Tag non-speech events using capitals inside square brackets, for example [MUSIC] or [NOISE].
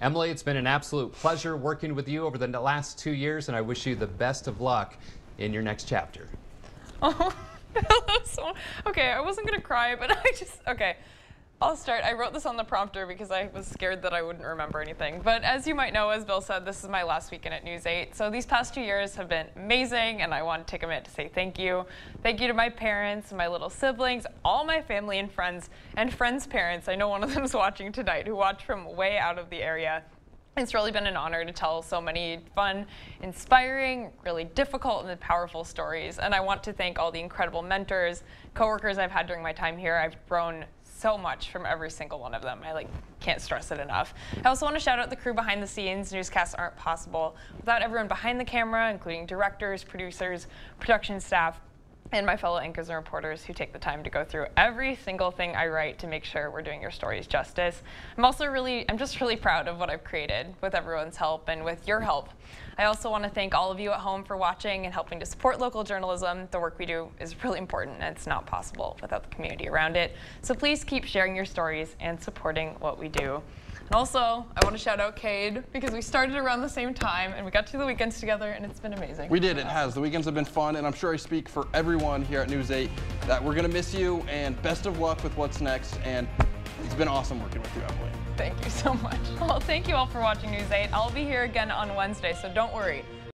Emily, it's been an absolute pleasure working with you over the last two years, and I wish you the best of luck in your next chapter. [LAUGHS] Oh, [LAUGHS] so, okay, I wasn't gonna cry, but [LAUGHS] I just, okay. I'll start. I wrote this on the prompter because I was scared that I wouldn't remember anything. But as you might know, as Bill said, this is my last weekend at News 8. So these past two years have been amazing, and I want to take a minute to say thank you. Thank you to my parents, my little siblings, all my family and friends, and friends' parents. I know one of them is watching tonight, who watch from way out of the area. It's really been an honor to tell so many fun, inspiring, really difficult and powerful stories. And I want to thank all the incredible mentors, coworkers I've had during my time here. I've grown so much from every single one of them. I like can't stress it enough. I also want to shout out the crew behind the scenes. Newscasts aren't possible without everyone behind the camera, including directors, producers, production staff, and my fellow anchors and reporters who take the time to go through every single thing I write to make sure we're doing your stories justice. I'm also really, I'm just really proud of what I've created with everyone's help and with your help. I also want to thank all of you at home for watching and helping to support local journalism. The work we do is really important and it's not possible without the community around it. So please keep sharing your stories and supporting what we do. And also, I want to shout out Cade because we started around the same time and we got to the weekends together and it's been amazing. We did, it has. The weekends have been fun and I'm sure I speak for everyone here at News 8 that we're going to miss you and best of luck with what's next and it's been awesome working with you, Emily. Thank you so much. Well, thank you all for watching News 8. I'll be here again on Wednesday, so don't worry.